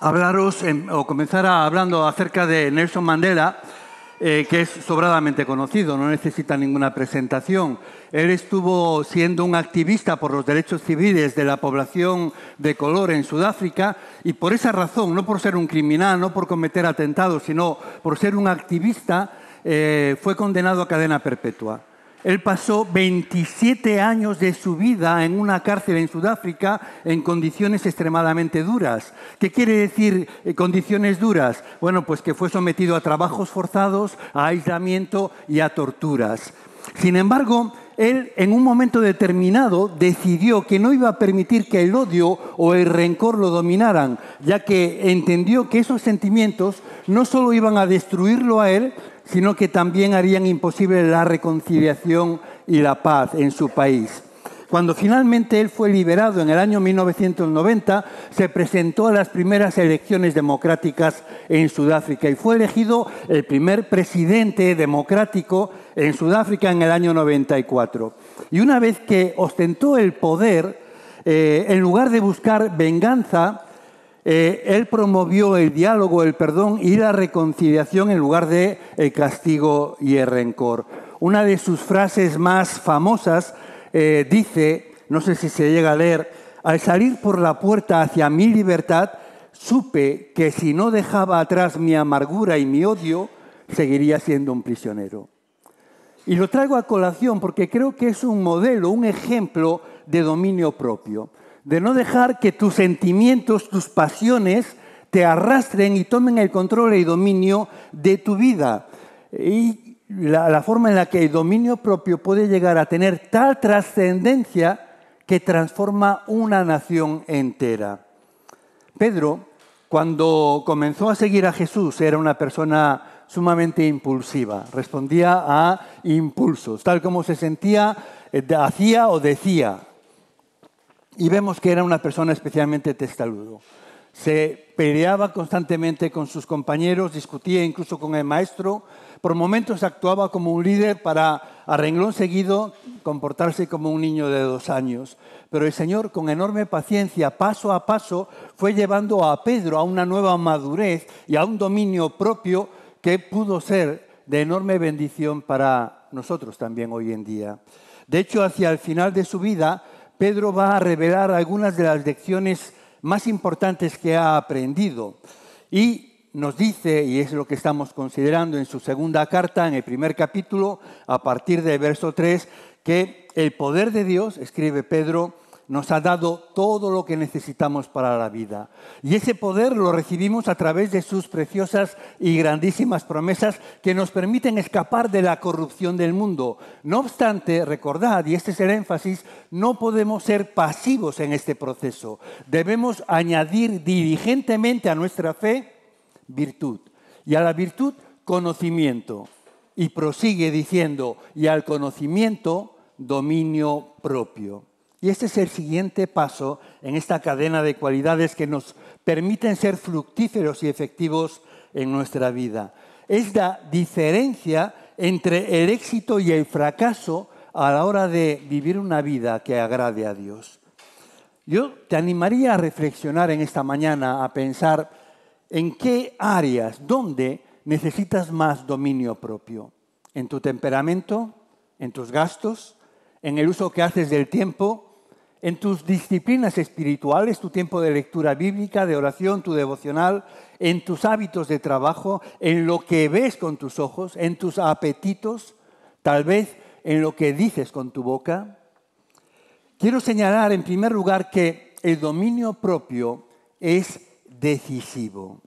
hablaros o comenzar hablando acerca de Nelson Mandela, eh, que es sobradamente conocido, no necesita ninguna presentación. Él estuvo siendo un activista por los derechos civiles de la población de color en Sudáfrica y por esa razón, no por ser un criminal, no por cometer atentados, sino por ser un activista, eh, fue condenado a cadena perpetua. Él pasó 27 años de su vida en una cárcel en Sudáfrica en condiciones extremadamente duras. ¿Qué quiere decir eh, condiciones duras? Bueno, pues que fue sometido a trabajos forzados, a aislamiento y a torturas. Sin embargo, él en un momento determinado decidió que no iba a permitir que el odio o el rencor lo dominaran, ya que entendió que esos sentimientos no solo iban a destruirlo a él, sino que también harían imposible la reconciliación y la paz en su país. Cuando finalmente él fue liberado en el año 1990, se presentó a las primeras elecciones democráticas en Sudáfrica y fue elegido el primer presidente democrático en Sudáfrica en el año 94. Y una vez que ostentó el poder, eh, en lugar de buscar venganza, eh, él promovió el diálogo, el perdón y la reconciliación en lugar de el castigo y el rencor. Una de sus frases más famosas eh, dice, no sé si se llega a leer, al salir por la puerta hacia mi libertad, supe que si no dejaba atrás mi amargura y mi odio, seguiría siendo un prisionero. Y lo traigo a colación porque creo que es un modelo, un ejemplo de dominio propio de no dejar que tus sentimientos, tus pasiones te arrastren y tomen el control y dominio de tu vida. Y la, forma en la que el dominio propio puede llegar a tener tal trascendencia que transforma una nación entera. Pedro, cuando comenzó a seguir a Jesús, era una persona sumamente impulsiva, respondía a impulsos, tal como se sentía, eh, hacía o decía y vemos que era una persona especialmente testaludo. Se peleaba constantemente con sus compañeros, discutía incluso con el maestro, por momentos actuaba como un líder para, a renglón seguido, comportarse como un niño de dos años. Pero el Señor, con enorme paciencia, paso a paso, fue llevando a Pedro a una nueva madurez y a un dominio propio que pudo ser de enorme bendición para nosotros también hoy en día. De hecho, hacia el final de su vida, Pedro va a revelar algunas de las lecciones más importantes que ha aprendido. Y nos dice, y es lo que estamos considerando en su segunda carta, en el primer capítulo, a partir del verso 3, que el poder de Dios, escribe Pedro, nos ha dado todo lo que necesitamos para la vida. Y ese poder lo recibimos a través de sus preciosas y grandísimas promesas que nos permiten escapar de la corrupción del mundo. No obstante, recordad, y este es el énfasis, no podemos ser pasivos en este proceso. Debemos añadir diligentemente a nuestra fe virtud. Y a la virtud, conocimiento. Y prosigue diciendo, y al conocimiento, dominio propio. Y este es el siguiente paso en esta cadena de cualidades que nos permiten ser fructíferos y efectivos en nuestra vida. Es la diferencia entre el éxito y el fracaso a la hora de vivir una vida que agrade a Dios. Yo te animaría a reflexionar en esta mañana, a pensar en qué áreas, dónde necesitas más dominio propio. ¿En tu temperamento? ¿En tus gastos? ¿En el uso que haces del tiempo? En tus disciplinas espirituales, tu tiempo de lectura bíblica, de oración, tu devocional, en tus hábitos de trabajo, en lo que ves con tus ojos, en tus apetitos, tal vez en lo que dices con tu boca. Quiero señalar en primer lugar que el dominio propio es decisivo.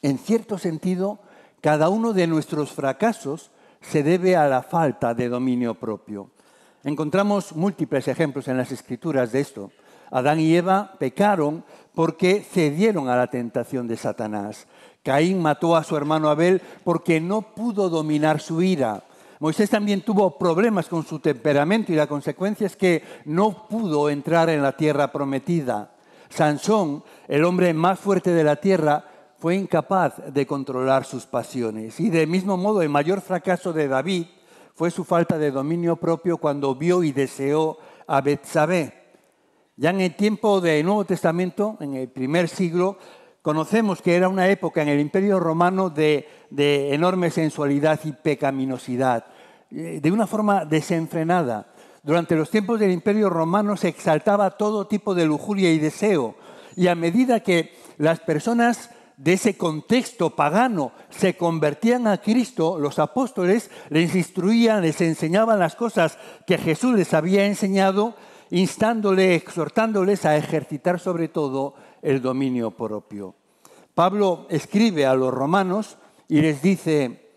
En cierto sentido, cada uno de nuestros fracasos se debe a la falta de dominio propio. Encontramos múltiples ejemplos en las escrituras de esto. Adán y Eva pecaron porque cedieron a la tentación de Satanás. Caín mató a su hermano Abel porque no pudo dominar su ira. Moisés también tuvo problemas con su temperamento y la consecuencia es que no pudo entrar en la tierra prometida. Sansón, el hombre más fuerte de la tierra, fue incapaz de controlar sus pasiones. Y del mismo modo, el mayor fracaso de David fue su falta de dominio propio cuando vio y deseó a Betsabé. Ya en el tiempo del Nuevo Testamento, en el primer siglo, conocemos que era una época en el Imperio Romano de, de enorme sensualidad y pecaminosidad, eh, de una forma desenfrenada. Durante los tiempos del Imperio Romano se exaltaba todo tipo de lujuria y deseo, y a medida que las personas de ese contexto pagano se convertían a Cristo, los apóstoles les instruían, les enseñaban las cosas que Jesús les había enseñado, instándoles, exhortándoles a ejercitar sobre todo el dominio propio. Pablo escribe a los romanos y les dice,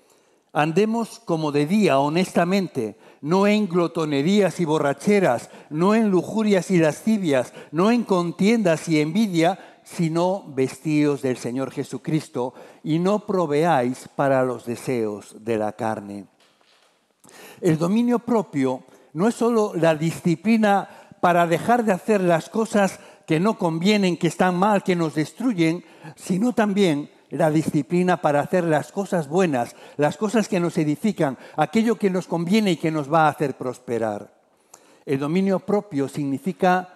andemos como de día, honestamente, no en glotonerías y borracheras, no en lujurias y lascivias, no en contiendas y envidia, sino vestíos del Señor Jesucristo y no proveáis para los deseos de la carne. El dominio propio no es solo la disciplina para dejar de hacer las cosas que no convienen, que están mal, que nos destruyen, sino también la disciplina para hacer las cosas buenas, las cosas que nos edifican, aquello que nos conviene y que nos va a hacer prosperar. El dominio propio significa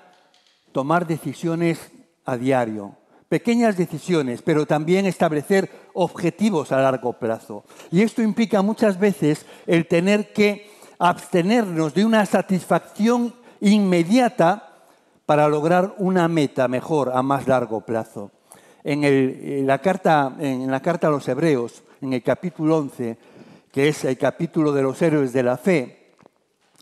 tomar decisiones a diario. Pequeñas decisiones, pero también establecer objetivos a largo plazo. Y esto implica muchas veces el tener que abstenernos de una satisfacción inmediata para lograr una meta mejor a más largo plazo. En, la, carta, en la carta a los Hebreos, en el capítulo 11, que es el capítulo de los héroes de la fe,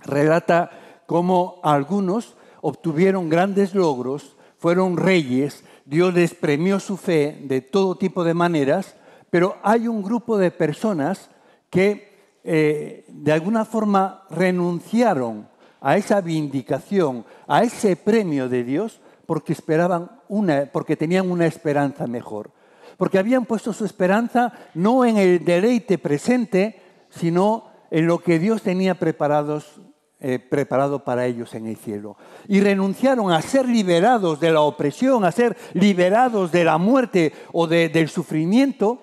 relata cómo algunos obtuvieron grandes logros fueron reyes, Dios les premió su fe de todo tipo de maneras, pero hay un grupo de personas que eh, de alguna forma renunciaron a esa vindicación, a ese premio de Dios, porque esperaban una, porque tenían una esperanza mejor. Porque habían puesto su esperanza no en el deleite presente, sino en lo que Dios tenía preparados eh, preparado para ellos en el cielo. Y renunciaron a ser liberados de la opresión, a ser liberados de la muerte o del sufrimiento,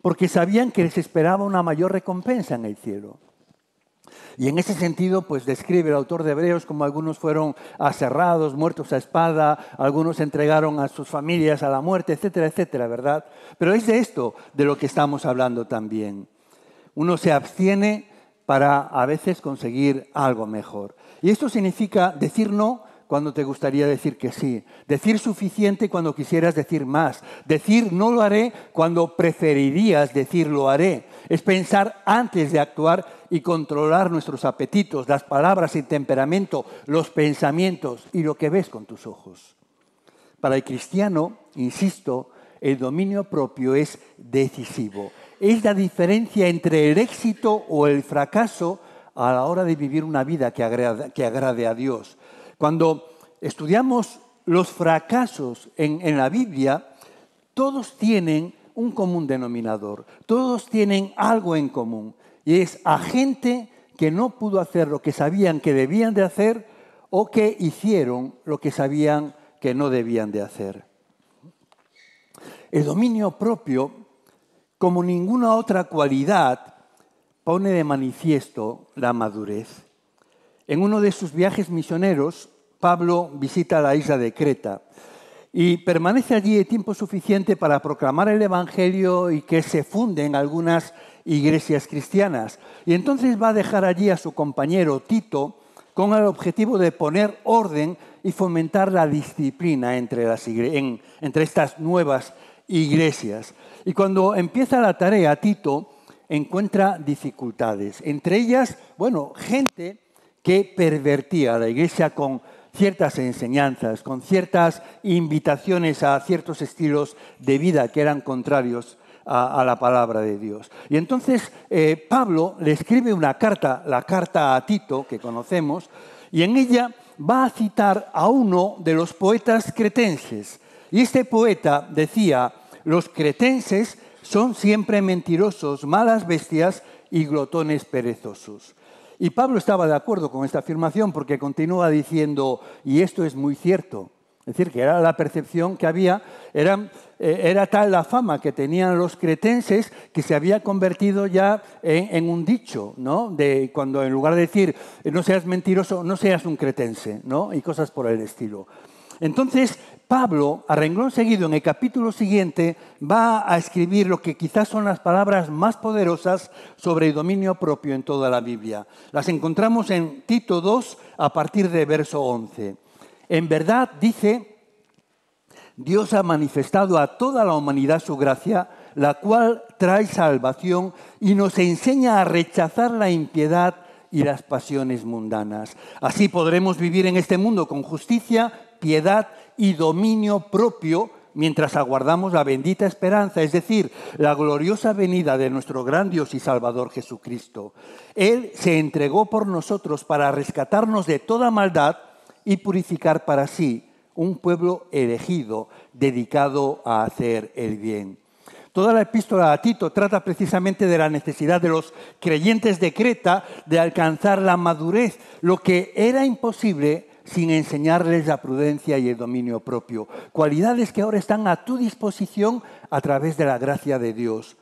porque sabían que les esperaba una mayor recompensa en el cielo. Y en ese sentido, pues describe el autor de Hebreos como algunos fueron aserrados, muertos a espada, algunos entregaron a sus familias a la muerte, etcétera, etcétera, ¿verdad? Pero es de esto de lo que estamos hablando también. Uno se abstiene para a veces conseguir algo mejor. Y esto significa decir no cuando te gustaría decir que sí, decir suficiente cuando quisieras decir más, decir no lo haré cuando preferirías decir lo haré. Es pensar antes de actuar y controlar nuestros apetitos, las palabras y temperamento, los pensamientos y lo que ves con tus ojos. Para el cristiano, insisto, el dominio propio es decisivo es la diferencia entre el éxito o el fracaso a la hora de vivir una vida que agrade, a Dios. Cuando estudiamos los fracasos en, la Biblia, todos tienen un común denominador, todos tienen algo en común, y es a gente que no pudo hacer lo que sabían que debían de hacer o que hicieron lo que sabían que no debían de hacer. El dominio propio como ninguna otra cualidad, pone de manifiesto la madurez. En uno de sus viajes misioneros, Pablo visita la isla de Creta y permanece allí tiempo suficiente para proclamar el Evangelio y que se funden algunas iglesias cristianas. Y entonces va a dejar allí a su compañero Tito con el objetivo de poner orden y fomentar la disciplina entre, las, entre estas nuevas iglesias. Y cuando empieza la tarea, Tito encuentra dificultades. Entre ellas, bueno, gente que pervertía la iglesia con ciertas enseñanzas, con ciertas invitaciones a ciertos estilos de vida que eran contrarios a, la palabra de Dios. Y entonces eh, Pablo le escribe una carta, la carta a Tito, que conocemos, y en ella va a citar a uno de los poetas cretenses. Y este poeta decía, los cretenses son siempre mentirosos, malas bestias y glotones perezosos. Y Pablo estaba de acuerdo con esta afirmación porque continúa diciendo, y esto es muy cierto, es decir, que era la percepción que había, era, eh, era tal la fama que tenían los cretenses que se había convertido ya en, un dicho, ¿no? De cuando en lugar de decir no seas mentiroso, no seas un cretense, ¿no? Y cosas por el estilo. Entonces, Pablo, a renglón seguido, en el capítulo siguiente, va a escribir lo que quizás son las palabras más poderosas sobre el dominio propio en toda la Biblia. Las encontramos en Tito 2 a partir de verso 11. En verdad, dice, Dios ha manifestado a toda la humanidad su gracia, la cual trae salvación y nos enseña a rechazar la impiedad y las pasiones mundanas. Así podremos vivir en este mundo con justicia, piedad y dominio propio mientras aguardamos la bendita esperanza, es decir, la gloriosa venida de nuestro gran Dios y Salvador Jesucristo. Él se entregó por nosotros para rescatarnos de toda maldad y purificar para sí un pueblo elegido, dedicado a hacer el bien. Toda la epístola a Tito trata precisamente de la necesidad de los creyentes de Creta de alcanzar la madurez, lo que era imposible sin enseñarles la prudencia y el dominio propio, cualidades que ahora están a tu disposición a través de la gracia de Dios.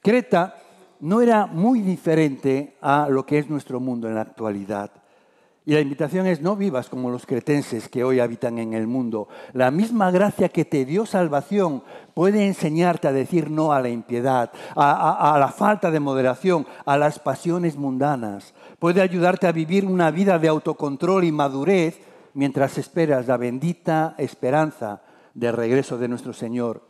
Creta no era muy diferente a lo que es nuestro mundo en la actualidad. Y la invitación es no vivas como los cretenses que hoy habitan en el mundo. La misma gracia que te dio salvación puede enseñarte a decir no a la impiedad, a, a, la falta de moderación, a las pasiones mundanas. Puede ayudarte a vivir una vida de autocontrol y madurez mientras esperas la bendita esperanza del regreso de nuestro Señor.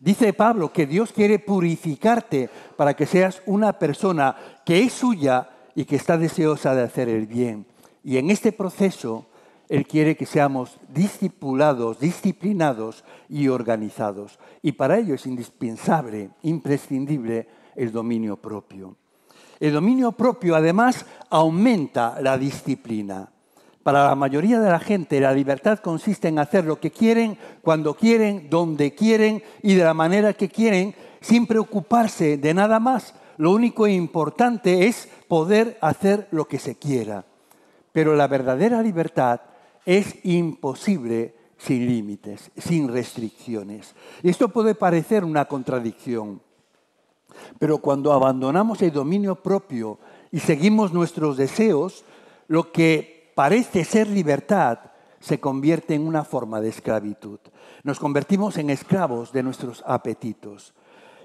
Dice Pablo que Dios quiere purificarte para que seas una persona que es suya y que está deseosa de hacer el bien. Y en este proceso, Él quiere que seamos discipulados, disciplinados y organizados. Y para ello es indispensable, imprescindible, el dominio propio. El dominio propio, además, aumenta la disciplina. Para la mayoría de la gente, la libertad consiste en hacer lo que quieren, cuando quieren, donde quieren y de la manera que quieren, sin preocuparse de nada más. Lo único importante es poder hacer lo que se quiera. Pero la verdadera libertad es imposible sin límites, sin restricciones. Esto puede parecer una contradicción, pero cuando abandonamos el dominio propio y seguimos nuestros deseos, lo que parece ser libertad se convierte en una forma de esclavitud. Nos convertimos en esclavos de nuestros apetitos.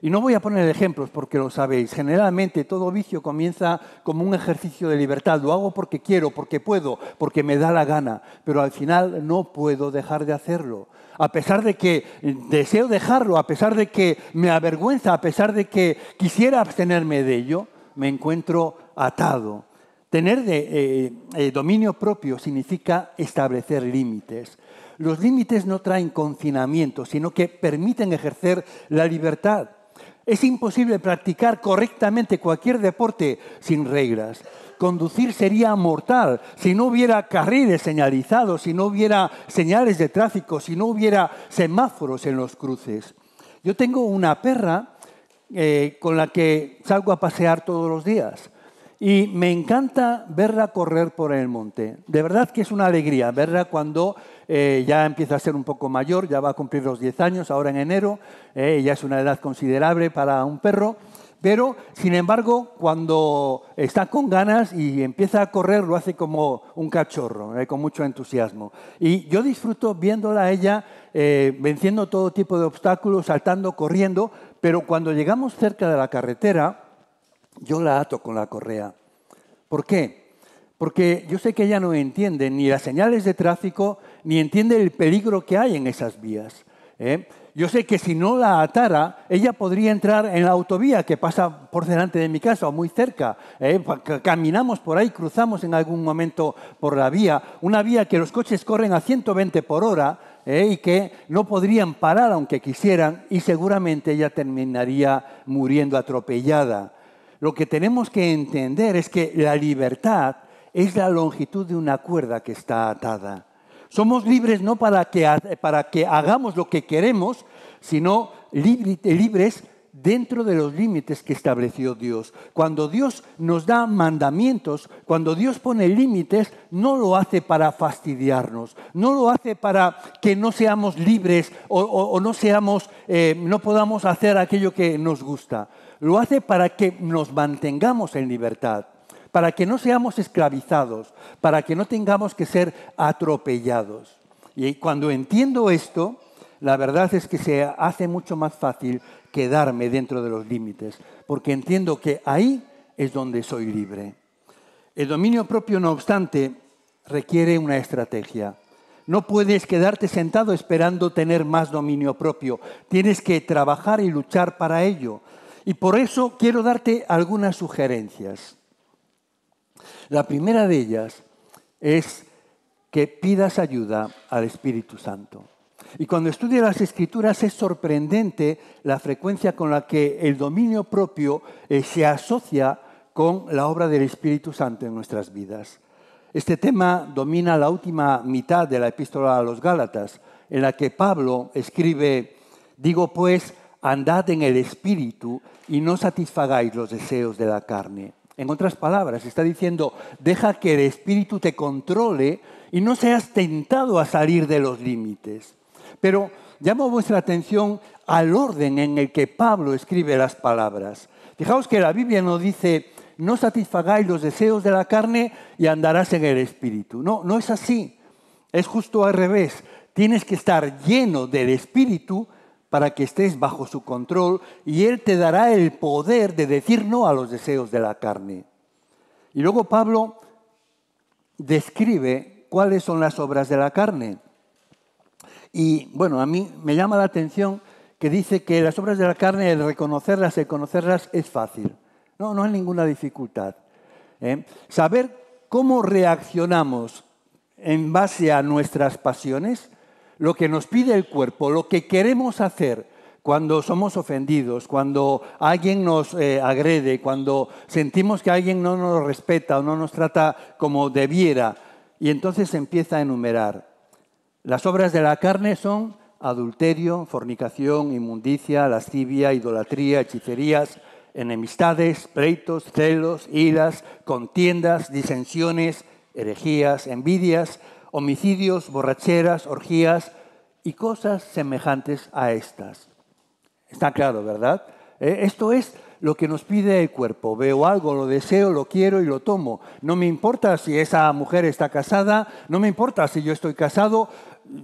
Y no voy a poner ejemplos porque lo sabéis. Generalmente todo vicio comienza como un ejercicio de libertad. Lo hago porque quiero, porque puedo, porque me da la gana. Pero al final no puedo dejar de hacerlo. A pesar de que deseo dejarlo, a pesar de que me avergüenza, a pesar de que quisiera abstenerme de ello, me encuentro atado. Tener eh, eh, dominio propio significa establecer límites. Los límites no traen confinamiento, sino que permiten ejercer la libertad. Es imposible practicar correctamente cualquier deporte sin reglas. Conducir sería mortal si no hubiera carriles señalizados, si no hubiera señales de tráfico, si no hubiera semáforos en los cruces. Yo tengo una perra eh, con la que salgo a pasear todos los días. Y me encanta verla correr por el monte. De verdad que es una alegría verla cuando eh, ya empieza a ser un poco mayor, ya va a cumplir los 10 años, ahora en enero, eh, ya es una edad considerable para un perro. Pero, sin embargo, cuando está con ganas y empieza a correr, lo hace como un cachorro, eh, con mucho entusiasmo. Y yo disfruto viéndola a ella venciendo todo tipo de obstáculos, saltando, corriendo, pero cuando llegamos cerca de la carretera, yo la ato con la correa. ¿Por qué? Porque yo sé que ella no entiende ni las señales de tráfico, ni entiende el peligro que hay en esas vías. ¿eh? Yo sé que si no la atara, ella podría entrar en la autovía que pasa por delante de mi casa o muy cerca. ¿eh? Caminamos por ahí, cruzamos en algún momento por la vía, una vía que los coches corren a 120 por hora ¿eh? y que no podrían parar aunque quisieran y seguramente ella terminaría muriendo atropellada. Lo que tenemos que entender es que la libertad es la longitud de una cuerda que está atada. Somos libres no para que, para que hagamos lo que queremos, sino libres dentro de los límites que estableció Dios. Cuando Dios nos da mandamientos, cuando Dios pone límites, no lo hace para fastidiarnos, no lo hace para que no seamos libres o, no, seamos, eh, no podamos hacer aquello que nos gusta lo hace para que nos mantengamos en libertad, para que no seamos esclavizados, para que no tengamos que ser atropellados. Y cuando entiendo esto, la verdad es que se hace mucho más fácil quedarme dentro de los límites, porque entiendo que ahí es donde soy libre. El dominio propio, no obstante, requiere una estrategia. No puedes quedarte sentado esperando tener más dominio propio. Tienes que trabajar y luchar para ello. Y por eso quiero darte algunas sugerencias. La primera de ellas es que pidas ayuda al Espíritu Santo. Y cuando estudias las escrituras es sorprendente la frecuencia con la que el dominio propio eh, se asocia con la obra del Espíritu Santo en nuestras vidas. Este tema domina la última mitad de la epístola a los Gálatas, en la que Pablo escribe, digo pues, andad en el Espíritu y no satisfagáis los deseos de la carne. En otras palabras, está diciendo, deja que el Espíritu te controle y no seas tentado a salir de los límites. Pero llamo vuestra atención al orden en el que Pablo escribe las palabras. Fijaos que la Biblia no dice, no satisfagáis los deseos de la carne y andarás en el Espíritu. No, no es así. Es justo al revés. Tienes que estar lleno del Espíritu para que estés bajo su control y Él te dará el poder de decir no a los deseos de la carne. Y luego Pablo describe cuáles son las obras de la carne. Y bueno, a mí me llama la atención que dice que las obras de la carne, el reconocerlas, el conocerlas es fácil. No, no hay ninguna dificultad. ¿eh? Saber cómo reaccionamos en base a nuestras pasiones, lo que nos pide el cuerpo, lo que queremos hacer cuando somos ofendidos, cuando alguien nos eh, agrede, cuando sentimos que alguien no nos respeta o no nos trata como debiera. Y entonces empieza a enumerar. Las obras de la carne son adulterio, fornicación, inmundicia, lascivia, idolatría, hechicerías, enemistades, pleitos, celos, iras, contiendas, disensiones, herejías, envidias, homicidios, borracheras, orgías y cosas semejantes a estas. Está claro, ¿verdad? Eh, esto es lo que nos pide el cuerpo. Veo algo, lo deseo, lo quiero y lo tomo. No me importa si esa mujer está casada, no me importa si yo estoy casado,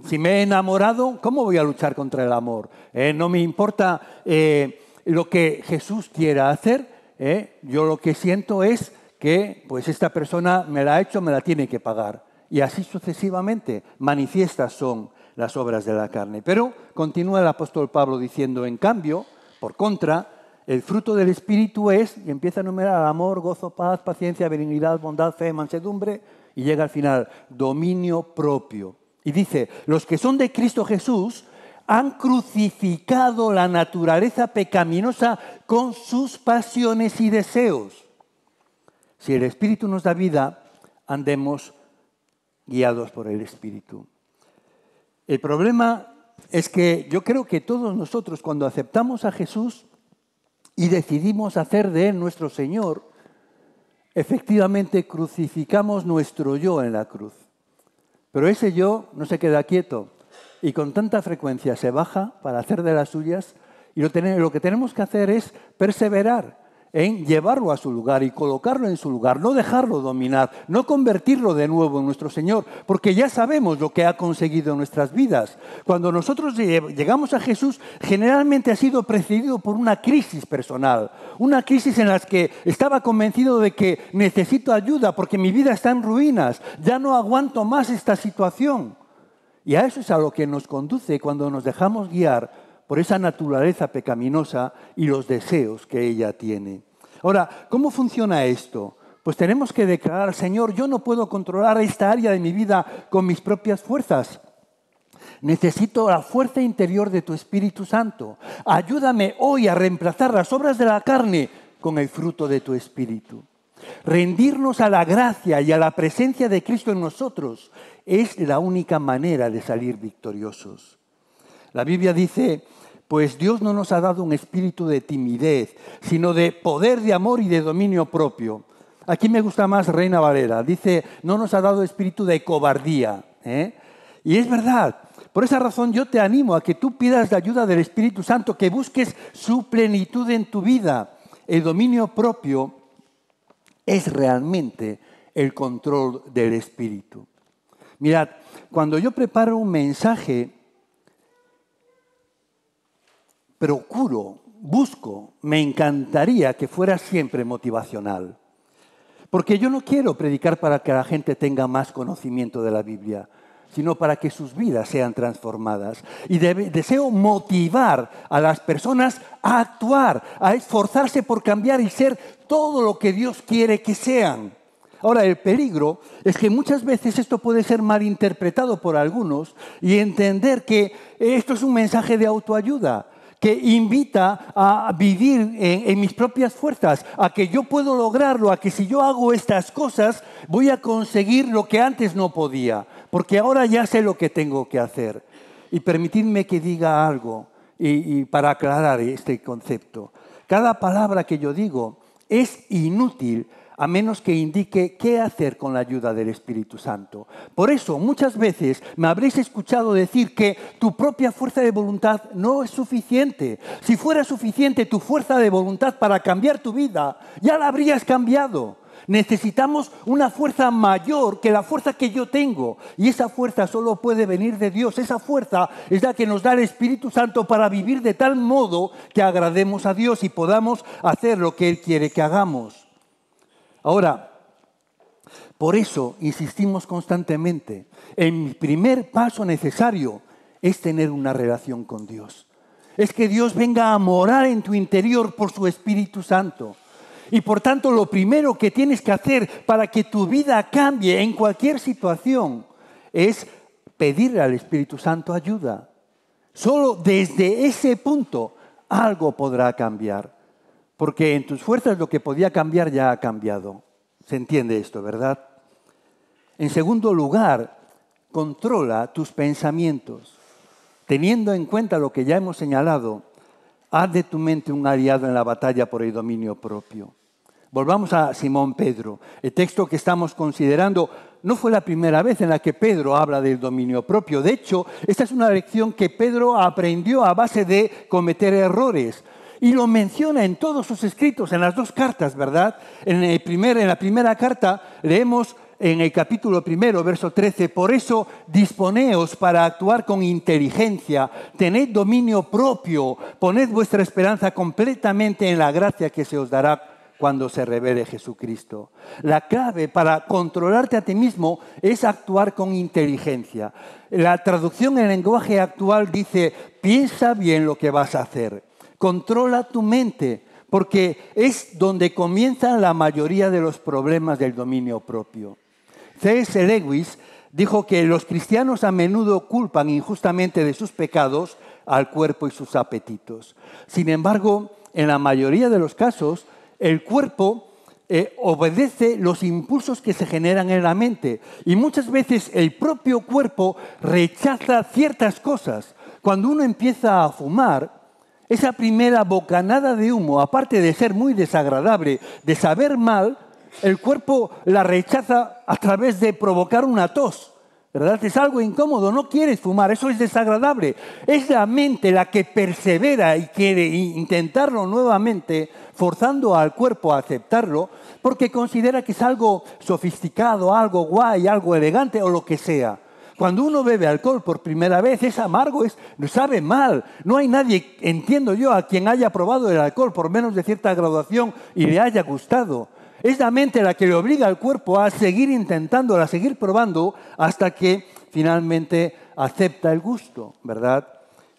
si me he enamorado, ¿cómo voy a luchar contra el amor? Eh, no me importa eh, lo que Jesús quiera hacer, yo lo que siento es que pues esta persona me la ha hecho, me la tiene que pagar. Y así sucesivamente, manifiestas son las obras de la carne. Pero continúa el apóstol Pablo diciendo, en cambio, por contra, el fruto del Espíritu es, y empieza a enumerar amor, gozo, paz, paciencia, benignidad, bondad, fe, mansedumbre, y llega al final, dominio propio. Y dice, los que son de Cristo Jesús han crucificado la naturaleza pecaminosa con sus pasiones y deseos. Si el Espíritu nos da vida, andemos guiados por el Espíritu. El problema es que yo creo que todos nosotros cuando aceptamos a Jesús y decidimos hacer de Él nuestro Señor, efectivamente crucificamos nuestro yo en la cruz. Pero ese yo no se queda quieto y con tanta frecuencia se baja para hacer de las suyas y lo, que tenemos que hacer es perseverar en llevarlo a su lugar y colocarlo en su lugar, no dejarlo dominar, no convertirlo de nuevo en nuestro Señor, porque ya sabemos lo que ha conseguido en nuestras vidas. Cuando nosotros llegamos a Jesús, generalmente ha sido precedido por una crisis personal, una crisis en la que estaba convencido de que necesito ayuda porque mi vida está en ruinas, ya no aguanto más esta situación. Y a eso es a lo que nos conduce cuando nos dejamos guiar por esa naturaleza pecaminosa y los deseos que ella tiene. Ahora, ¿cómo funciona esto? Pues tenemos que declarar, Señor, yo no puedo controlar esta área de mi vida con mis propias fuerzas. Necesito la fuerza interior de tu Espíritu Santo. Ayúdame hoy a reemplazar las obras de la carne con el fruto de tu Espíritu. Rendirnos a la gracia y a la presencia de Cristo en nosotros es la única manera de salir victoriosos. La Biblia dice pues Dios no nos ha dado un espíritu de timidez, sino de poder, de amor y de dominio propio. Aquí me gusta más Reina Valera. Dice, no nos ha dado espíritu de cobardía. ¿eh? Y es verdad. Por esa razón yo te animo a que tú pidas la ayuda del Espíritu Santo, que busques su plenitud en tu vida. El dominio propio es realmente el control del Espíritu. Mirad, cuando yo preparo un mensaje, procuro, busco, me encantaría que fuera siempre motivacional. Porque yo no quiero predicar para que la gente tenga más conocimiento de la Biblia, sino para que sus vidas sean transformadas. Y deseo motivar a las personas a actuar, a esforzarse por cambiar y ser todo lo que Dios quiere que sean. Ahora, el peligro es que muchas veces esto puede ser malinterpretado por algunos y entender que esto es un mensaje de autoayuda que invita a vivir en, mis propias fuerzas, a que yo puedo lograrlo, a que si yo hago estas cosas voy a conseguir lo que antes no podía, porque ahora ya sé lo que tengo que hacer. Y permitidme que diga algo y para aclarar este concepto. Cada palabra que yo digo es inútil a menos que indique qué hacer con la ayuda del Espíritu Santo. Por eso muchas veces me habréis escuchado decir que tu propia fuerza de voluntad no es suficiente. Si fuera suficiente tu fuerza de voluntad para cambiar tu vida, ya la habrías cambiado. Necesitamos una fuerza mayor que la fuerza que yo tengo. Y esa fuerza solo puede venir de Dios. Esa fuerza es la que nos da el Espíritu Santo para vivir de tal modo que agrademos a Dios y podamos hacer lo que Él quiere que hagamos. Ahora, por eso insistimos constantemente, el primer paso necesario es tener una relación con Dios. Es que Dios venga a morar en tu interior por su Espíritu Santo. Y por tanto, lo primero que tienes que hacer para que tu vida cambie en cualquier situación es pedirle al Espíritu Santo ayuda. Solo desde ese punto algo podrá cambiar. Porque en tus fuerzas lo que podía cambiar ya ha cambiado. Se entiende esto, ¿verdad? En segundo lugar, controla tus pensamientos. Teniendo en cuenta lo que ya hemos señalado, haz de tu mente un aliado en la batalla por el dominio propio. Volvamos a Simón Pedro. El texto que estamos considerando no fue la primera vez en la que Pedro habla del dominio propio. De hecho, esta es una lección que Pedro aprendió a base de cometer errores. Y lo menciona en todos sus escritos, en las dos cartas, ¿verdad? En, el primer, en la primera carta leemos en el capítulo primero, verso 13, por eso disponeos para actuar con inteligencia, tened dominio propio, poned vuestra esperanza completamente en la gracia que se os dará cuando se revele Jesucristo. La clave para controlarte a ti mismo es actuar con inteligencia. La traducción en lenguaje actual dice, piensa bien lo que vas a hacer. Controla tu mente, porque es donde comienzan la mayoría de los problemas del dominio propio. C.S. Lewis dijo que los cristianos a menudo culpan injustamente de sus pecados al cuerpo y sus apetitos. Sin embargo, en la mayoría de los casos, el cuerpo eh, obedece los impulsos que se generan en la mente y muchas veces el propio cuerpo rechaza ciertas cosas. Cuando uno empieza a fumar, esa primera bocanada de humo, aparte de ser muy desagradable, de saber mal, el cuerpo la rechaza a través de provocar una tos. ¿Verdad? Es algo incómodo, no quieres fumar, eso es desagradable. Es la mente la que persevera y quiere intentarlo nuevamente, forzando al cuerpo a aceptarlo, porque considera que es algo sofisticado, algo guay, algo elegante o lo que sea. Cuando uno bebe alcohol por primera vez es amargo, es, sabe mal. No hay nadie, entiendo yo, a quien haya probado el alcohol por menos de cierta graduación y le haya gustado. Es la mente la que le obliga al cuerpo a seguir intentando, a seguir probando hasta que finalmente acepta el gusto, ¿verdad?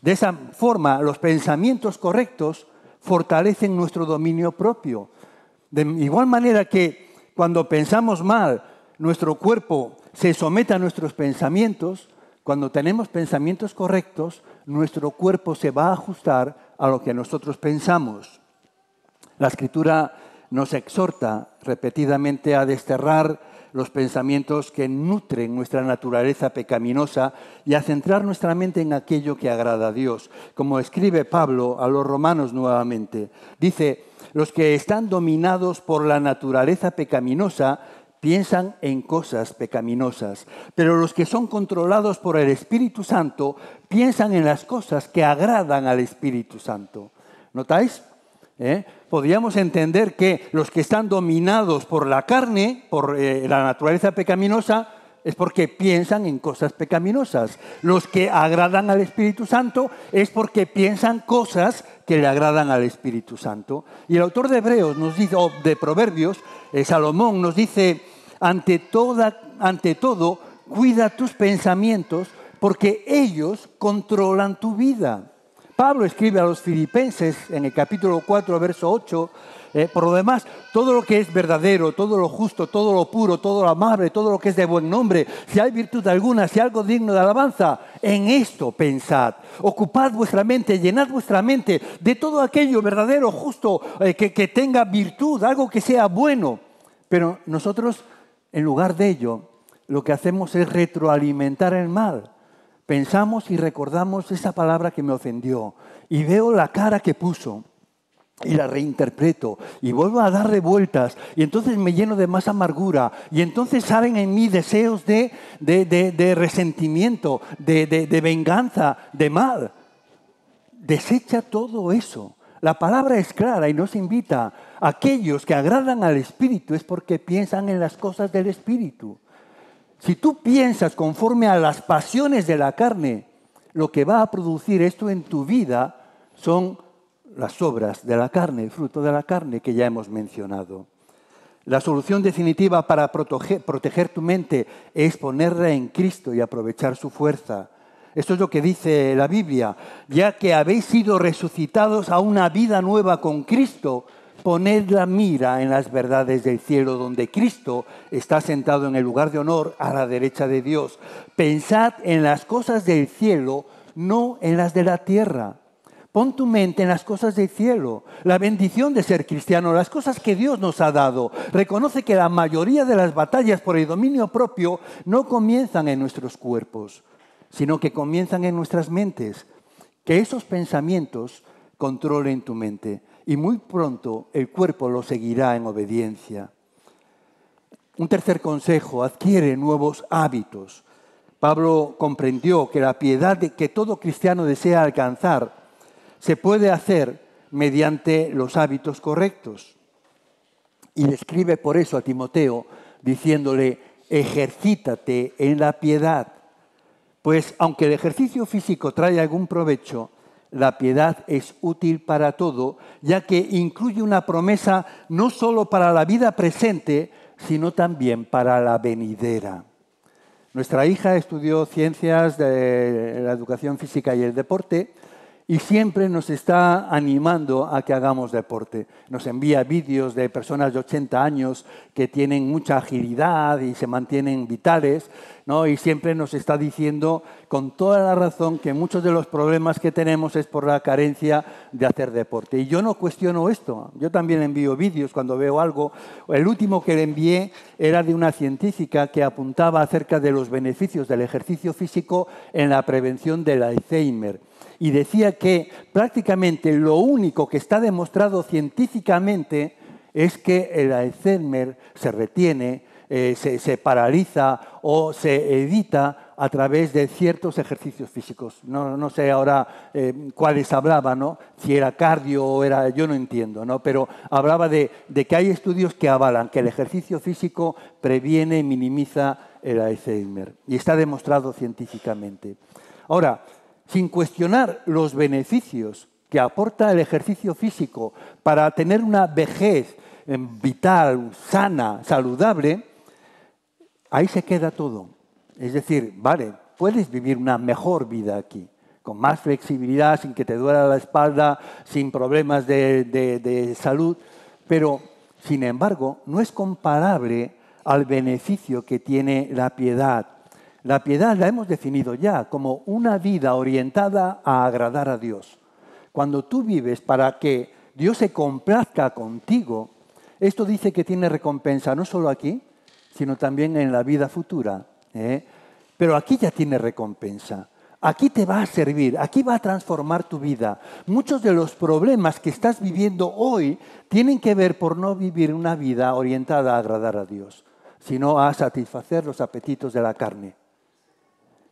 De esa forma, los pensamientos correctos fortalecen nuestro dominio propio. De igual manera que cuando pensamos mal, nuestro cuerpo se somete a nuestros pensamientos, cuando tenemos pensamientos correctos, nuestro cuerpo se va a ajustar a lo que nosotros pensamos. La escritura nos exhorta repetidamente a desterrar los pensamientos que nutren nuestra naturaleza pecaminosa y a centrar nuestra mente en aquello que agrada a Dios. Como escribe Pablo a los romanos nuevamente, dice, los que están dominados por la naturaleza pecaminosa piensan en cosas pecaminosas, pero los que son controlados por el Espíritu Santo piensan en las cosas que agradan al Espíritu Santo. ¿Notáis? ¿Eh? Podríamos entender que los que están dominados por la carne, por eh, la naturaleza pecaminosa, es porque piensan en cosas pecaminosas. Los que agradan al Espíritu Santo es porque piensan cosas que le agradan al Espíritu Santo. Y el autor de Hebreos nos dice, o de Proverbios, eh, Salomón nos dice, ante, toda, ante todo, cuida tus pensamientos porque ellos controlan tu vida. Pablo escribe a los filipenses en el capítulo 4, verso 8, eh, por lo demás, todo lo que es verdadero, todo lo justo, todo lo puro, todo lo amable, todo lo que es de buen nombre, si hay virtud alguna, si algo digno de alabanza, en esto pensad. Ocupad vuestra mente, llenad vuestra mente de todo aquello verdadero, justo, eh, que, que tenga virtud, algo que sea bueno. Pero nosotros, en lugar de ello, lo que hacemos es retroalimentar el mal. Pensamos y recordamos esa palabra que me ofendió y veo la cara que puso y la reinterpreto y vuelvo a darle vueltas y entonces me lleno de más amargura y entonces salen en mí deseos de, de, resentimiento, de, venganza, de mal. Desecha todo eso. La palabra es clara y nos invita. Aquellos que agradan al Espíritu es porque piensan en las cosas del Espíritu. Si tú piensas conforme a las pasiones de la carne, lo que va a producir esto en tu vida son las obras de la carne, el fruto de la carne que ya hemos mencionado. La solución definitiva para proteger, tu mente es ponerla en Cristo y aprovechar su fuerza. Esto es lo que dice la Biblia. Ya que habéis sido resucitados a una vida nueva con Cristo, poned la mira en las verdades del cielo, donde Cristo está sentado en el lugar de honor a la derecha de Dios. Pensad en las cosas del cielo, no en las de la tierra Pon tu mente en las cosas del cielo, la bendición de ser cristiano, las cosas que Dios nos ha dado. Reconoce que la mayoría de las batallas por el dominio propio no comienzan en nuestros cuerpos, sino que comienzan en nuestras mentes. Que esos pensamientos controlen tu mente y muy pronto el cuerpo lo seguirá en obediencia. Un tercer consejo, adquiere nuevos hábitos. Pablo comprendió que la piedad que todo cristiano desea alcanzar se puede hacer mediante los hábitos correctos. Y le escribe por eso a Timoteo diciéndole, ejercítate en la piedad. Pues aunque el ejercicio físico trae algún provecho, la piedad es útil para todo, ya que incluye una promesa no solo para la vida presente, sino también para la venidera. Nuestra hija estudió ciencias de la educación física y el deporte y siempre nos está animando a que hagamos deporte. Nos envía vídeos de personas de 80 años que tienen mucha agilidad y se mantienen vitales, ¿no? y siempre nos está diciendo con toda la razón que muchos de los problemas que tenemos es por la carencia de hacer deporte. Y yo no cuestiono esto, yo también envío vídeos cuando veo algo. El último que le envié era de una científica que apuntaba acerca de los beneficios del ejercicio físico en la prevención del Alzheimer y decía que prácticamente lo único que está demostrado científicamente es que el Alzheimer se retiene, eh, se, paraliza o se evita a través de ciertos ejercicios físicos. No, sé ahora eh, cuáles hablaba, ¿no? si era cardio o era, yo no entiendo, ¿no? pero hablaba de, de que hay estudios que avalan que el ejercicio físico previene y minimiza el Alzheimer. Y está demostrado científicamente. Ahora, sin cuestionar los beneficios que aporta el ejercicio físico para tener una vejez em, vital, sana, saludable, ahí se queda todo. Es decir, vale, puedes vivir una mejor vida aquí, con más flexibilidad, sin que te duela la espalda, sin problemas de, de salud, pero sin embargo no es comparable al beneficio que tiene la piedad la piedad la hemos definido ya como una vida orientada a agradar a Dios. Cuando tú vives para que Dios se complazca contigo, esto dice que tiene recompensa no solo aquí, sino también en la vida futura. ¿eh? Pero aquí ya tiene recompensa. Aquí te va a servir, aquí va a transformar tu vida. Muchos de los problemas que estás viviendo hoy tienen que ver por no vivir una vida orientada a agradar a Dios, sino a satisfacer los apetitos de la carne.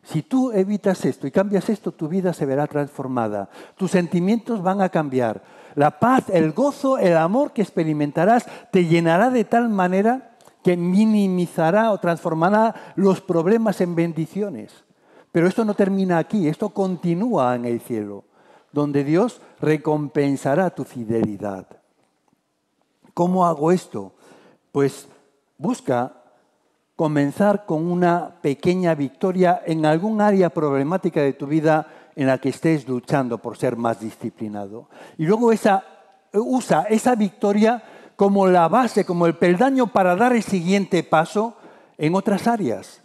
Si tú evitas esto y cambias esto, tu vida se verá transformada. Tus sentimientos van a cambiar. La paz, el gozo, el amor que experimentarás te llenará de tal manera que minimizará o transformará los problemas en bendiciones. Pero esto no termina aquí, esto continúa en el cielo, donde Dios recompensará tu fidelidad. ¿Cómo hago esto? Pues busca comenzar con una pequeña victoria en algún área problemática de tu vida en la que estés luchando por ser más disciplinado. Y luego usa esa victoria como la base, como el peldaño para dar el siguiente paso en otras áreas.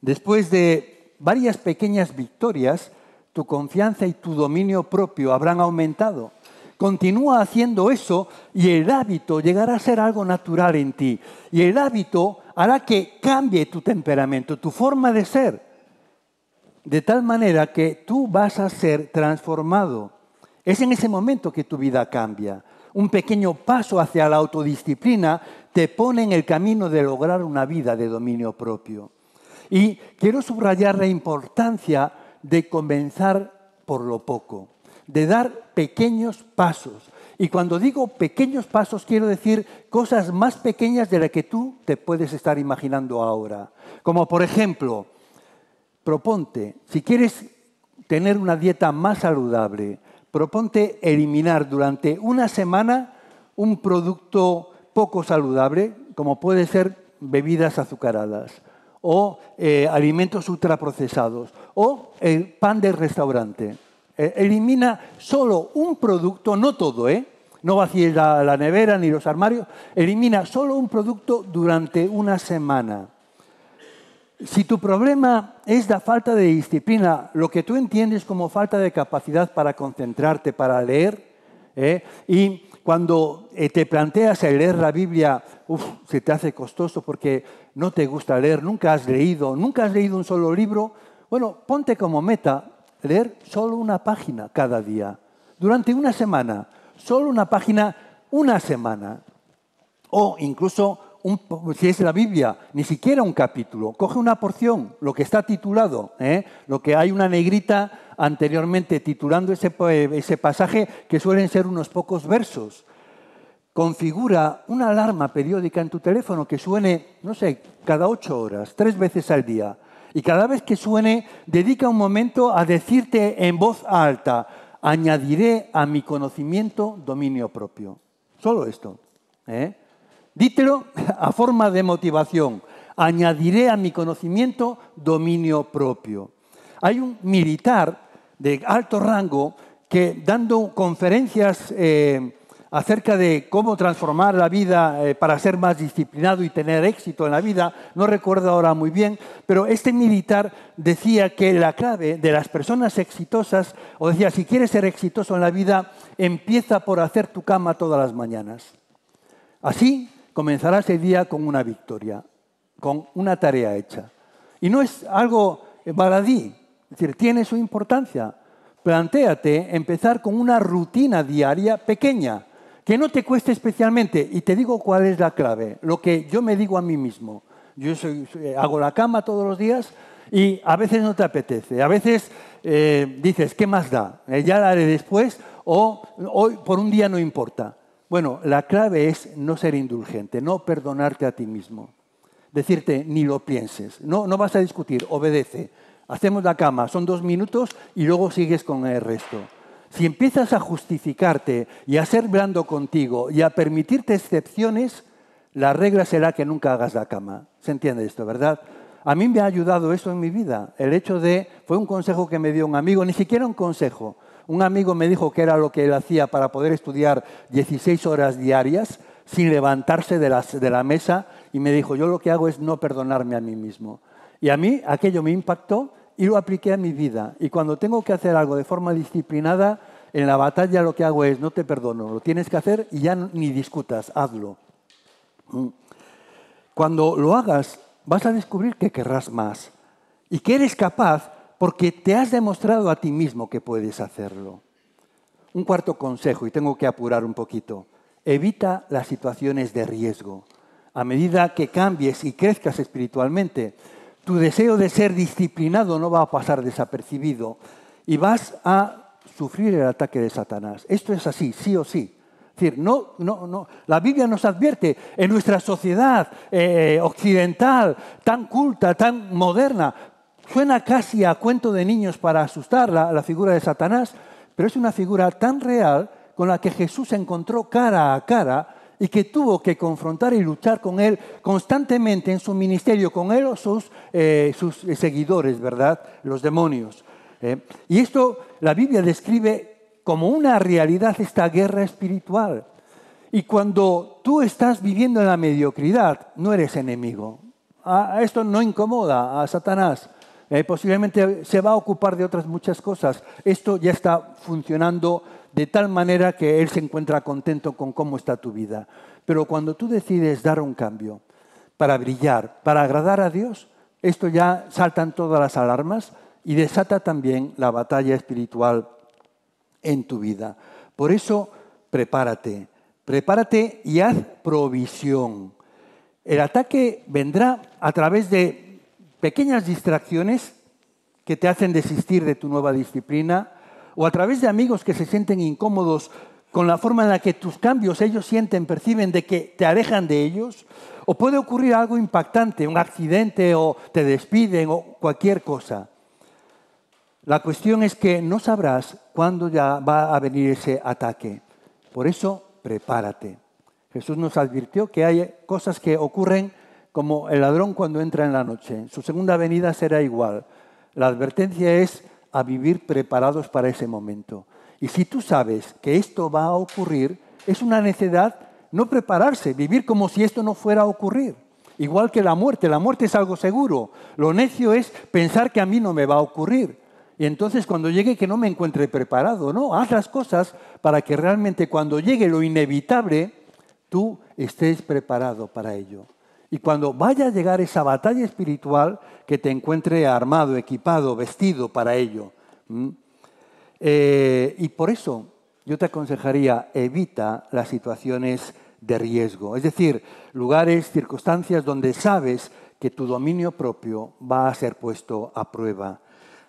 Después de varias pequeñas victorias, tu confianza y tu dominio propio habrán aumentado. Continúa haciendo eso y el hábito llegará a ser algo natural en ti. Y el hábito hará que cambie tu temperamento, tu forma de ser. De tal manera que tú vas a ser transformado. Es en ese momento que tu vida cambia un pequeño paso hacia la autodisciplina te pone en el camino de lograr una vida de dominio propio. Y quiero subrayar la importancia de comenzar por lo poco, de dar pequeños pasos. Y cuando digo pequeños pasos, quiero decir cosas más pequeñas de las que tú te puedes estar imaginando ahora. Como por ejemplo, proponte, si quieres tener una dieta más saludable, proponte eliminar durante una semana un producto poco saludable, como puede ser bebidas azucaradas o eh, alimentos ultraprocesados o el pan del restaurante. Eh, elimina solo un producto, no todo, ¿eh? no vacíes la nevera ni los armarios, elimina solo un producto durante una semana. Si tu problema es la falta de disciplina, lo que tú entiendes como falta de capacidad para concentrarte, para leer, ¿eh? y cuando eh, te planteas el leer la Biblia, se te hace costoso porque no te gusta leer, nunca has leído, nunca has leído un solo libro, bueno, ponte como meta leer solo una página cada día, durante una semana, solo una página, una semana. O incluso si es la Biblia, ni siquiera un capítulo, coge una porción, lo que está titulado, ¿eh? lo que hay una negrita anteriormente titulando ese, ese pasaje, que suelen ser unos pocos versos. Configura una alarma periódica en tu teléfono que suene, no sé, cada ocho horas, tres veces al día. Y cada vez que suene, dedica un momento a decirte en voz alta, añadiré a mi conocimiento dominio propio. Solo esto. ¿eh? Dítelo a forma de motivación. Añadiré a mi conocimiento dominio propio. Hay un militar de alto rango que dando conferencias eh, acerca de cómo transformar la vida eh, para ser más disciplinado y tener éxito en la vida, no recuerdo ahora muy bien, pero este militar decía que la clave de las personas exitosas, o decía, si quieres ser exitoso en la vida, empieza por hacer tu cama todas las mañanas. Así comenzará ese día con una victoria, con una tarea hecha. Y no es algo baladí, es decir, tiene su importancia. Plantéate empezar con una rutina diaria pequeña, que no te cueste especialmente. Y te digo cuál es la clave, lo que yo me digo a mí mismo. Yo hago la cama todos los días y a veces no te apetece, a veces eh, dices, ¿qué más da? Eh, ya la haré después o hoy por un día no importa. Bueno, la clave es no ser indulgente, no perdonarte a ti mismo. Decirte, ni lo pienses, no, no vas a discutir, obedece. Hacemos la cama, son dos minutos y luego sigues con el resto. Si empiezas a justificarte y a ser blando contigo y a permitirte excepciones, la regla será que nunca hagas la cama. ¿Se entiende esto, verdad? A mí me ha ayudado eso en mi vida. El hecho de, fue un consejo que me dio un amigo, ni siquiera un consejo, un amigo me dijo que era lo que él hacía para poder estudiar 16 horas diarias sin levantarse de, la mesa y me dijo, yo lo que hago es no perdonarme a mí mismo. Y a mí aquello me impactó y lo apliqué a mi vida. Y cuando tengo que hacer algo de forma disciplinada, en la batalla lo que hago es, no te perdono, lo tienes que hacer y ya ni discutas, hazlo. Mm. Cuando lo hagas, vas a descubrir que querrás más y que eres capaz porque te has demostrado a ti mismo que puedes hacerlo. Un cuarto consejo, y tengo que apurar un poquito, evita las situaciones de riesgo. A medida que cambies y crezcas espiritualmente, tu deseo de ser disciplinado no va a pasar desapercibido y vas a sufrir el ataque de Satanás. Esto es así, sí o sí. Es decir, no, no, no. La Biblia nos advierte, en nuestra sociedad eh, occidental, tan culta, tan moderna, suena casi a cuento de niños para asustar la, la figura de Satanás, pero es una figura tan real con la que Jesús se encontró cara a cara y que tuvo que confrontar y luchar con él constantemente en su ministerio, con él o sus, eh, sus seguidores, ¿verdad? Los demonios. ¿eh? Y esto la Biblia describe como una realidad esta guerra espiritual. Y cuando tú estás viviendo en la mediocridad, no eres enemigo. Ah, esto no incomoda a Satanás. Eh, posiblemente se va a ocupar de otras muchas cosas. Esto ya está funcionando de tal manera que Él se encuentra contento con cómo está tu vida. Pero cuando tú decides dar un cambio para brillar, para agradar a Dios, esto ya saltan todas las alarmas y desata también la batalla espiritual en tu vida. Por eso, prepárate, prepárate y haz provisión. El ataque vendrá a través de pequeñas distracciones que te hacen desistir de tu nueva disciplina, o a través de amigos que se sienten incómodos con la forma en la que tus cambios ellos sienten, perciben de que te alejan de ellos, o puede ocurrir algo impactante, un accidente o te despiden o cualquier cosa. La cuestión es que no sabrás cuándo ya va a venir ese ataque. Por eso, prepárate. Jesús nos advirtió que hay cosas que ocurren como el ladrón cuando entra en la noche. Su segunda venida será igual. La advertencia es a vivir preparados para ese momento. Y si tú sabes que esto va a ocurrir, es una necesidad no prepararse, vivir como si esto no fuera a ocurrir. Igual que la muerte, la muerte es algo seguro. Lo necio es pensar que a mí no me va a ocurrir. Y entonces cuando llegue que no me encuentre preparado, no, haz las cosas para que realmente cuando llegue lo inevitable, tú estés preparado para ello. Y cuando vaya a llegar esa batalla espiritual, que te encuentre armado, equipado, vestido para ello. Eh, y por eso yo te aconsejaría, evita las situaciones de riesgo, es decir, lugares, circunstancias donde sabes que tu dominio propio va a ser puesto a prueba.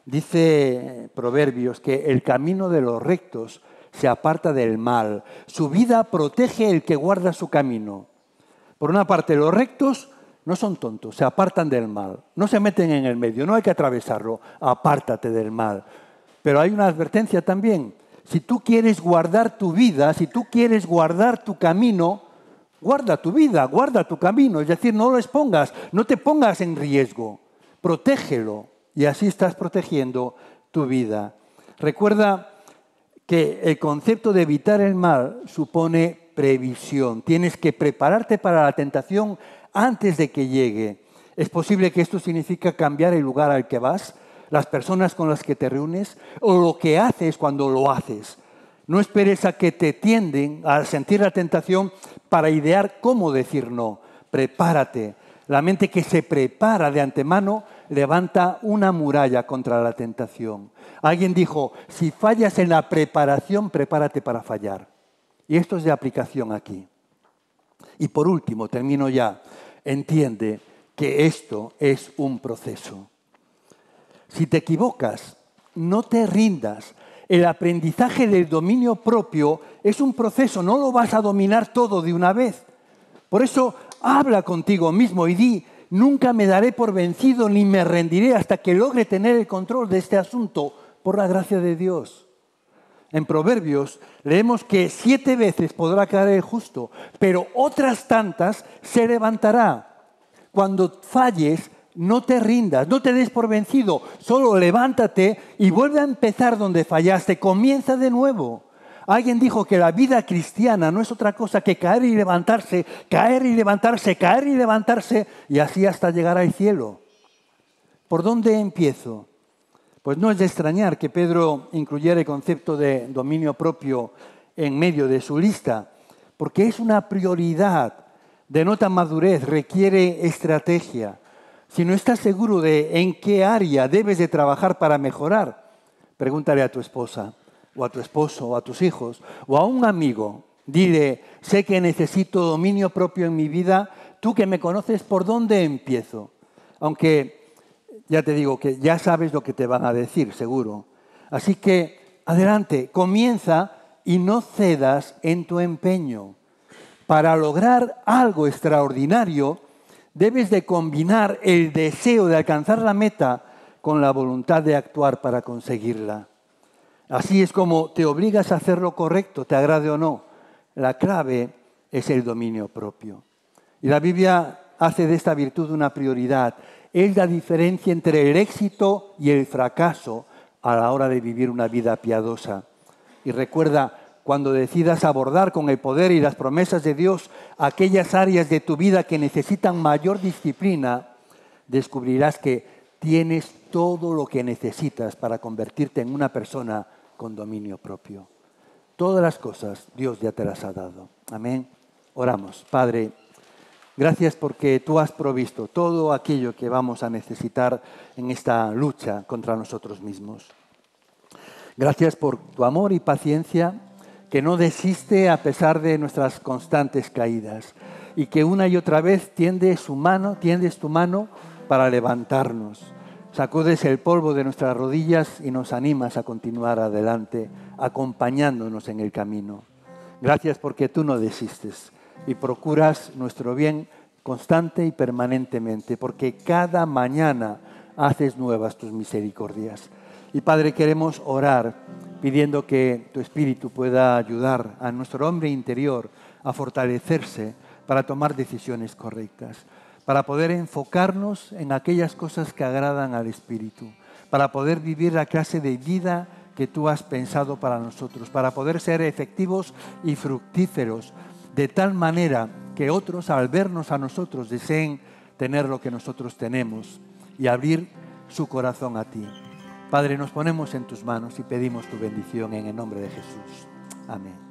Dice Proverbios que el camino de los rectos se aparta del mal, su vida protege el que guarda su camino. Por una parte, los rectos no son tontos, se apartan del mal, no se meten en el medio, no hay que atravesarlo, apártate del mal. Pero hay una advertencia también, si tú quieres guardar tu vida, si tú quieres guardar tu camino, guarda tu vida, guarda tu camino, es decir, no lo expongas, no te pongas en riesgo, protégelo y así estás protegiendo tu vida. Recuerda que el concepto de evitar el mal supone previsión. Tienes que prepararte para la tentación antes de que llegue. Es posible que esto significa cambiar el lugar al que vas, las personas con las que te reúnes o lo que haces cuando lo haces. No esperes a que te tienden a sentir la tentación para idear cómo decir no. Prepárate. La mente que se prepara de antemano levanta una muralla contra la tentación. Alguien dijo, si fallas en la preparación, prepárate para fallar. Y esto es de aplicación aquí. Y por último, termino ya, entiende que esto es un proceso. Si te equivocas, no te rindas. El aprendizaje del dominio propio es un proceso, no lo vas a dominar todo de una vez. Por eso habla contigo mismo y di, nunca me daré por vencido ni me rendiré hasta que logre tener el control de este asunto por la gracia de Dios. En Proverbios leemos que siete veces podrá caer el justo, pero otras tantas se levantará. Cuando falles, no te rindas, no te des por vencido, solo levántate y vuelve a empezar donde fallaste, comienza de nuevo. Alguien dijo que la vida cristiana no es otra cosa que caer y levantarse, caer y levantarse, caer y levantarse, y así hasta llegar al cielo. ¿Por dónde empiezo? Pues no es de extrañar que Pedro incluyera el concepto de dominio propio en medio de su lista, porque es una prioridad, denota madurez, requiere estrategia. Si no estás seguro de en qué área debes de trabajar para mejorar, pregúntale a tu esposa, o a tu esposo, o a tus hijos, o a un amigo. Dile, sé que necesito dominio propio en mi vida, tú que me conoces, ¿por dónde empiezo? Aunque ya te digo que ya sabes lo que te van a decir, seguro. Así que adelante, comienza y no cedas en tu empeño. Para lograr algo extraordinario, debes de combinar el deseo de alcanzar la meta con la voluntad de actuar para conseguirla. Así es como te obligas a hacer lo correcto, te agrade o no. La clave es el dominio propio. Y la Biblia hace de esta virtud una prioridad. Es la diferencia entre el éxito y el fracaso a la hora de vivir una vida piadosa. Y recuerda, cuando decidas abordar con el poder y las promesas de Dios aquellas áreas de tu vida que necesitan mayor disciplina, descubrirás que tienes todo lo que necesitas para convertirte en una persona con dominio propio. Todas las cosas Dios ya te las ha dado. Amén. Oramos. Padre, gracias porque tú has provisto todo aquello que vamos a necesitar en esta lucha contra nosotros mismos. Gracias por tu amor y paciencia que no desiste a pesar de nuestras constantes caídas y que una y otra vez tiende su mano, tiendes tu mano para levantarnos. Sacudes el polvo de nuestras rodillas y nos animas a continuar adelante, acompañándonos en el camino. Gracias porque tú no desistes y procuras nuestro bien constante y permanentemente, porque cada mañana haces nuevas tus misericordias. Y Padre, queremos orar pidiendo que tu Espíritu pueda ayudar a nuestro hombre interior a fortalecerse para tomar decisiones correctas, para poder enfocarnos en aquellas cosas que agradan al Espíritu, para poder vivir la clase de vida que tú has pensado para nosotros, para poder ser efectivos y fructíferos, de tal manera que otros al vernos a nosotros deseen tener lo que nosotros tenemos y abrir su corazón a ti. Padre, nos ponemos en tus manos y pedimos tu bendición en el nombre de Jesús. Amén.